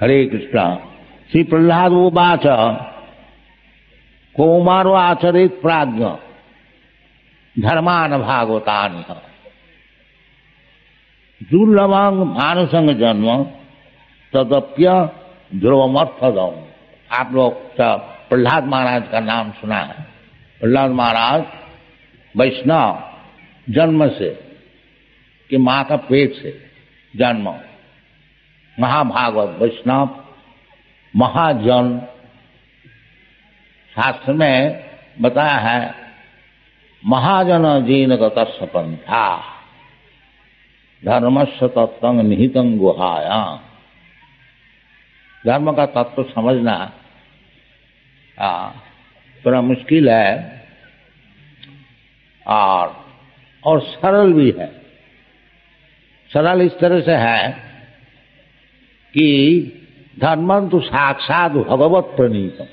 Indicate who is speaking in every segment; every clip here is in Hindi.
Speaker 1: हरे कृष्ण, श्री प्रहलाद वो उवाच कौमारो आचरित प्राज्ञ, धर्मान भागवतान। दुर्लभंग मानुसंग जन्म, तदप्य ध्रुवमर्थदम आप लोग प्रहलाद महाराज का नाम सुना है। प्रहलाद महाराज वैष्णव जन्म से, कि माँ का पेट से जन्म। महाभागवत, वैष्णव, महाजन शास्त्र में बताया है, महाजन जीन गतपंथा धर्म से तत्व निहितंग गुहाया। धर्म का तत्व समझना थोड़ा मुश्किल है, और और सरल भी है। सरल इस तरह से है कि धर्मंतु साक्षात भगवत प्रणीतम।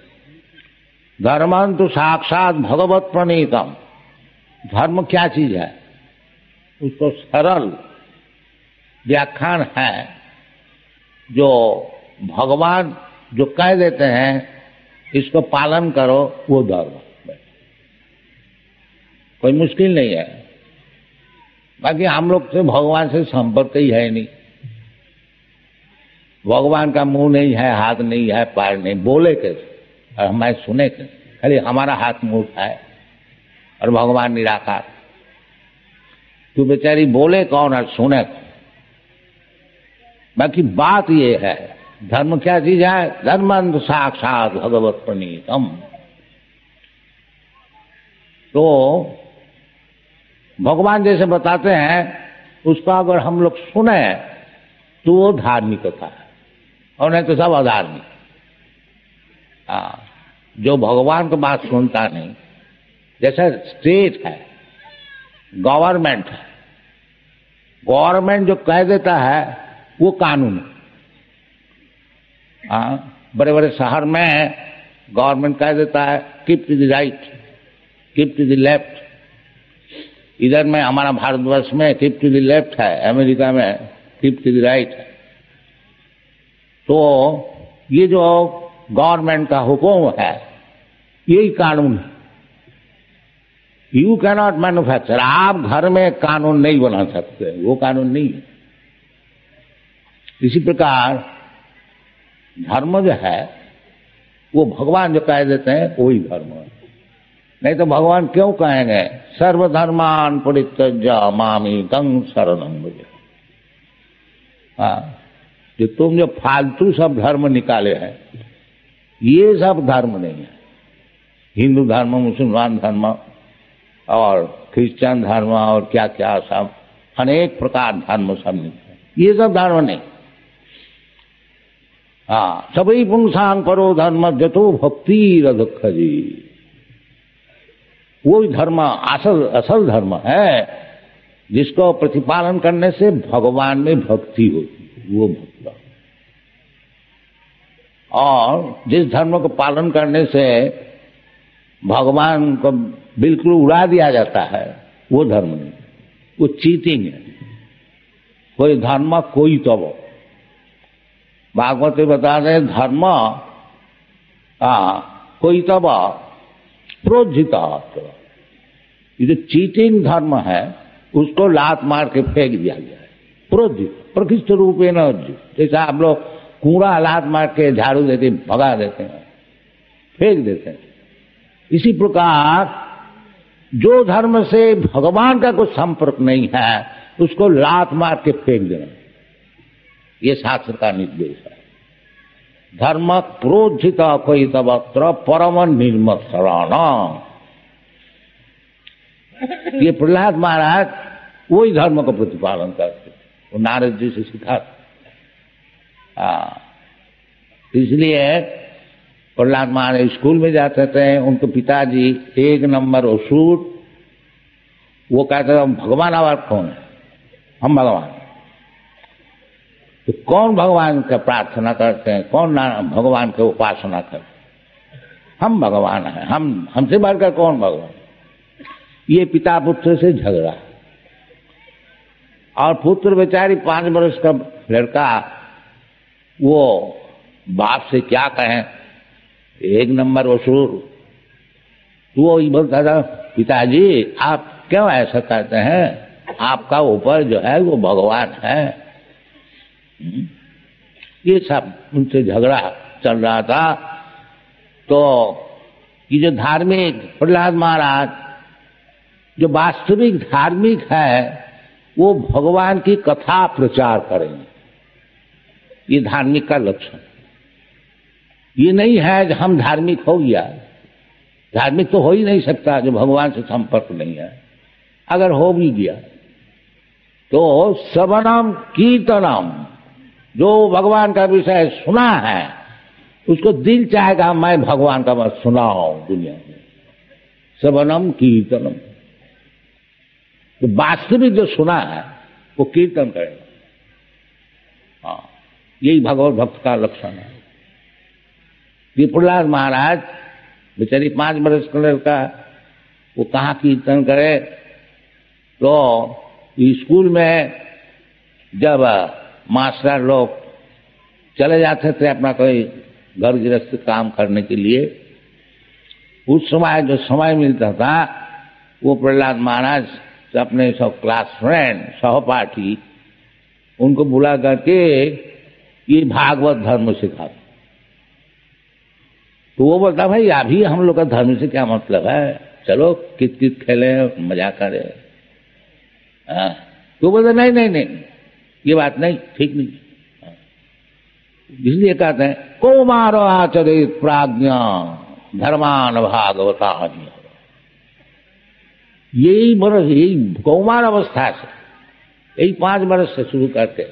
Speaker 1: धर्मंतु साक्षात भगवत प्रणीतम। धर्म क्या चीज़ है? उसको सरल व्याख्यान है, जो भगवान जो कह देते हैं, इसको पालन करो, वो धर्म कोई मुश्किल नहीं है। बाकी हम लोग से भगवान से संपर्क ही है नहीं। भगवान का मुँह नहीं है, हाथ नहीं है, पैर नहीं, बोले कैसे? और हमारे सुने कैसे? खाली हमारा हाथ मुँह है और भगवान निराकार। तू बेचारी बोले कौन और सुने कौन? बाकी बात ये है, धर्म क्या चीज़ है? धर्म साक्षात भगवत प्रणीतम। तो भगवान जैसे बताते हैं, उसका अगर हम लोग सुने तो वो धार्मिकता है। और नहीं तो सब अधार्मिक हाँ जो भगवान की बात सुनता नहीं, जैसे स्टेट है गवर्नमेंट है गवर्नमेंट जो कह देता है, वो कानून है। हाँ बड़े बड़े शहर में गवर्नमेंट कह देता है keep to the right keep to the left इधर में हमारा भारतवर्ष में कीप टू द लेफ़्ट है, अमेरिका में कीप टू द राइट है। तो ये जो गवर्नमेंट का हुक्म है, यही कानून है। यू कैनॉट मैन्युफैक्चर आप घर में कानून नहीं बना सकते, वो कानून नहीं है। इसी प्रकार धर्म जो है, वो भगवान जो कह देते हैं वही धर्म है नहीं तो भगवान क्यों कहेंगे? सर्वधर्मान परित्यज मामी तंग शरणम मुझे हाँ। जो तुम जो फालतू सब धर्म निकाले हैं। ये सब धर्म नहीं है। हिंदू धर्म, मुसलमान धर्म और क्रिश्चियन धर्म और क्या क्या सब, अनेक प्रकार धर्म सब निकले ये सब धर्म नहीं। हाँ सभी पुंसांग करो धर्म, जतो भक्ति दुख जी। वो धर्म असल असल धर्म है, जिसको प्रतिपालन करने से भगवान में भक्ति होती वो भक्त और जिस धर्म को पालन करने से भगवान को बिल्कुल उड़ा दिया जाता है, वो धर्म नहीं, वो चीटिंग है। कोई धर्म कोई तब तो भागवत बता रहे धर्म कोई तब प्रोजिता ये जो चीटिंग धर्म है, उसको लात मार के फेंक दिया गया है प्रोजित प्रकृष्ट रूपे न जैसा आप लोग कूड़ा लात मार के झाड़ू देते, भगा देते हैं, फेंक देते हैं। इसी प्रकार, जो धर्म से भगवान का कोई संपर्क नहीं है, उसको लात मार के फेंक देना। ये शास्त्र का निर्देश है। धर्म प्रोजित कोई तबत्र परम निर्मसरण। ये प्रहलाद महाराज, वही धर्म का प्रतिपालन करते वो नारद जी से सिखा इसलिए प्रहलाद महाराज स्कूल में जाते थे, उनके पिताजी एक नंबर ओसूट वो कहते थे, हम भगवान आवाज़ कौन है? हम भगवान. तो कौन भगवान का प्रार्थना करते हैं? कौन भगवान के उपासना करते हम भगवान हैं, हम, हमसे बढ़कर कौन भगवान? ये पिता पुत्र से झगड़ा। और पुत्र बेचारी पाँच वर्ष का लड़का, वो बाप से क्या कहें? एक नंबर वसूर तो वो बोलता था, पिताजी, आप क्यों ऐसा कहते हैं? आपका ऊपर जो है वो भगवान है। हम्म। ये सब उनसे झगड़ा चल रहा था। तो ये जो धार्मिक प्रहलाद महाराज, जो वास्तविक धार्मिक है वो भगवान की कथा प्रचार करेंगे ये धार्मिक का लक्षण। ये नहीं है कि हम धार्मिक हो गया। धार्मिक तो हो ही नहीं सकता जो भगवान से संपर्क नहीं है। अगर हो भी गया तो सबनम कीर्तनम। जो भगवान का विषय सुना है, उसको दिल चाहेगा, मैं भगवान का मैं सुनाऊ दुनिया में। सबनम कीर्तनम। तो वास्तविक जो सुना है, वो कीर्तन करेगा। हाँ यही भगवत भक्त का लक्षण है। ये प्रहलाद महाराज, बेचारी पाँच बरस का वो कहा कीर्तन करे? तो स्कूल में जब मास्टर लोग चले जाते थे अपना कोई घर गृहस्थ काम करने के लिए, उस समय जो समय मिलता था, वो प्रहलाद महाराज अपने सब क्लास फ्रेंड सहपाठी, उनको बुला करके ये भागवत धर्म सिखा तो वो बोलता, भाई, अभी हम लोग का धर्म से क्या मतलब है चलो कित कित खेले मज़ा करे हाँ। तो बोलते, नहीं नहीं नहीं, ये बात नहीं, ठीक नहीं। इसलिए कहते हैं, कौमार आचरित प्राज्ञा धर्मान भागवता यही बरस यही कौमार अवस्था से। यही पाँच बरस से शुरू करते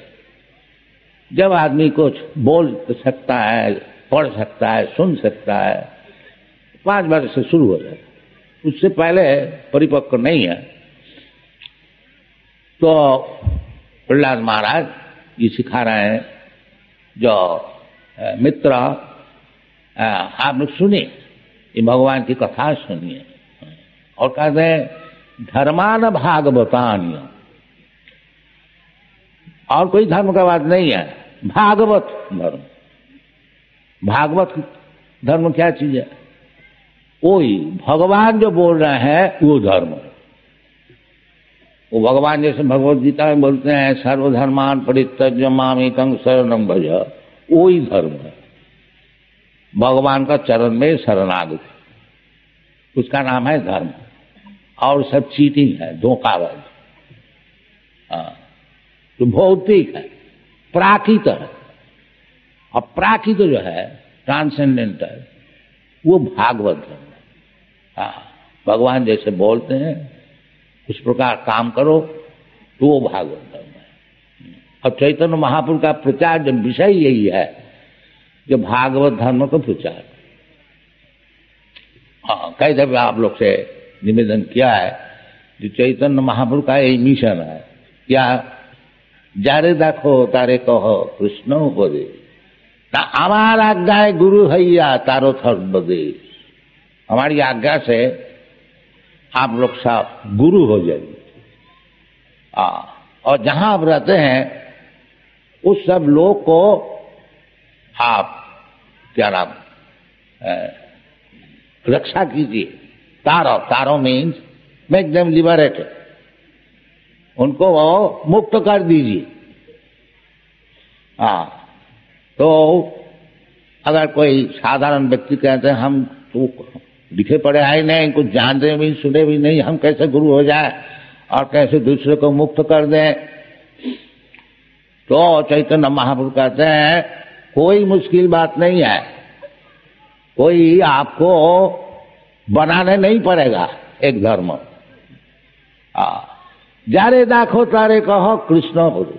Speaker 1: जब आदमी कुछ बोल सकता है, पढ़ सकता है, सुन सकता है, पाँच वर्ष से शुरू हो जाए। उससे पहले परिपक्व नहीं है। तो प्रहलाद महाराज ये सिखा रहे हैं, जो मित्र आप लोग सुनिए, ये भगवान की कथा सुनिए। और कहते हैं धर्मान भागवतान और कोई धर्म का बात नहीं है। भागवत धर्म। भागवत धर्म क्या चीज़ है? वही भगवान जो बोल रहे हैं, वो धर्म। वो भगवान जैसे भगवत गीता में बोलते हैं, सर्वधर्मान परित्यज मामितंग शरणम भज। वही धर्म है। भगवान का चरण में शरणागति। उसका नाम है धर्म। और सब चीटिंग है, धोखाबाज। हाँ। तो भौतिक है, प्राकृत है। और प्राकृत जो है ट्रांसेंडेंटल वो भागवत धर्म हाँ भगवान जैसे बोलते हैं, उस प्रकार काम करो तो वो भागवत धर्म है। और चैतन्य महापुर का प्रचार, जब विषय यही है जो भागवत धर्म का प्रचार। हाँ कई दफे आप लोग से निवेदन किया है, जो चैतन्य महापुर का यही मिशन है। क्या जारे देखो, तारे कहो, कृष्ण ता हमार आज्ञा गुरु हैया, तारो सर्वदेश हमारी आज्ञा से आप लोग सब गुरु हो जाइए। और जहाँ आप रहते हैं, उस सब लोग को आप क्या नाम रक्षा कीजिए। तारो तारो मीन्स मेक देम लिबरेटेड उनको वो मुक्त कर दीजिए। हाँ। तो अगर कोई साधारण व्यक्ति कहते हैं, हम तो लिखे पढ़े आए नहीं, कुछ जानते भी, सुने भी नहीं, हम कैसे गुरु हो जाए और कैसे दूसरे को मुक्त कर दें? तो चैतन्य महाप्रभु कहते हैं, कोई मुश्किल बात नहीं है। कोई आपको बनाने नहीं पड़ेगा एक धर्म। जारे दाखो तारे कहो कृष्ण गुरु।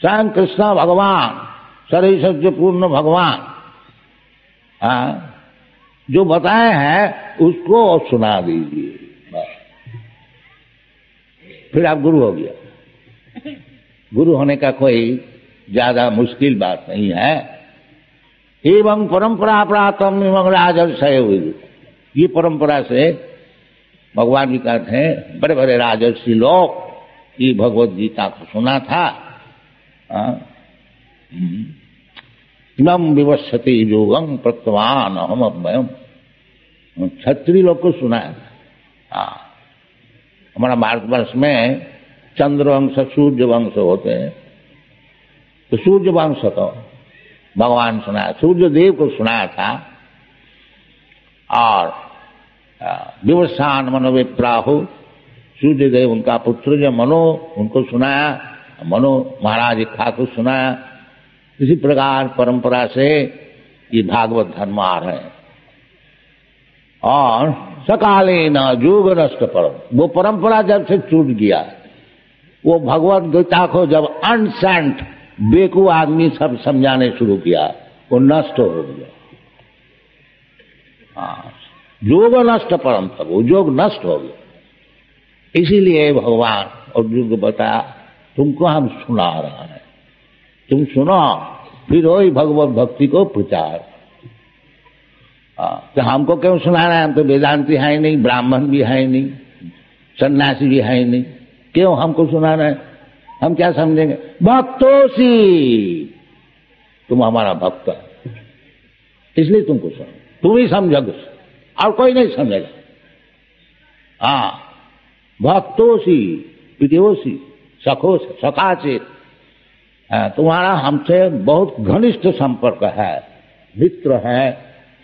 Speaker 1: स्वयं कृष्ण भगवान सत्य पूर्ण भगवान। हाँ जो बताए हैं, उसको सुना दीजिए। फिर आप गुरु हो गया। गुरु होने का कोई ज़्यादा मुश्किल बात नहीं है। एवं परंपरा प्रातम एवं राजर्षय ये परंपरा से भगवान भी कहते हैं, बड़े बड़े राजर्षि लोग ये भगवत गीता को सुना था। हाँ। नम योगम प्रत्यवान हम अभ्यम क्षत्रिय लोग को सुनाया था। हाँ। हमारा भारतवर्ष में चंद्र वंश सूर्य वंश होते हैं। तो सूर्य वंश तो भगवान सुनाया सूर्य देव को सुनाया था। और विवसान मनोविप्राहु सूर्य देव उनका पुत्र जो मनो, उनको सुनाया, मनो महाराज इच्छा को सुनाया। इसी प्रकार परंपरा से ये भागवत धर्म आ रहे हैं। और सकाले न जोग नष्ट परम वो परंपरा जब से टूट गया, वो भगवत गीता को जब अनसेंट, बेकू आदमी सब समझाने शुरू किया, वो नष्ट हो गया। हाँ। योग नष्ट परम वो योग नष्ट हो गया। इसीलिए भगवान अर्जुन को बताया, तुमको हम सुना रहा है। तुम सुनो, फिर हो भगवत भक्ति को प्रचार। तो हमको क्यों सुना रहे हैं? हम तो वेदांति है नहीं, ब्राह्मण भी है नहीं, सन्यासी भी है नहीं। क्यों हमको सुना रहे हम क्या समझेंगे? भक्तोसी तुम हमारा भक्त है। इसलिए तुमको सुनो। तुम ही समझोगे। और कोई नहीं समझेगा। हाँ भक्तोशी प्रियोसी सखोश सखाचित तुम्हारा हमसे बहुत घनिष्ठ संपर्क है। मित्र है,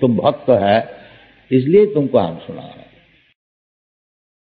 Speaker 1: तुम भक्त है, इसलिए तुमको हम सुना रहे